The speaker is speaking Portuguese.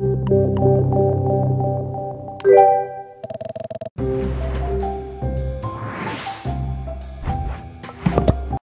Música